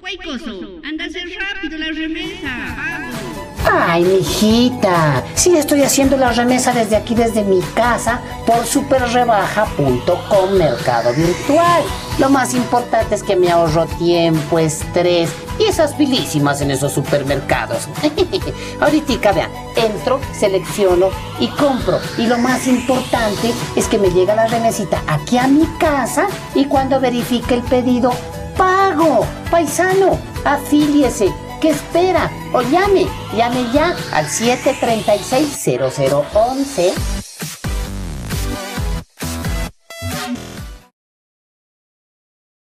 Guaycoso, anda a hacer rápido la remesa. Ay, mijita, sí estoy haciendo la remesa desde aquí, desde mi casa, por superrebaja.com Mercado Virtual. Lo más importante es que me ahorro tiempo, estrés y esas pilísimas en esos supermercados. Ahorita, vean, entro, selecciono y compro. Y lo más importante es que me llega la remesita aquí a mi casa y cuando verifique el pedido, pago paisano, afíliese. ¿Qué espera? O llame, llame ya al 736-0011.